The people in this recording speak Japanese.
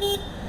ん?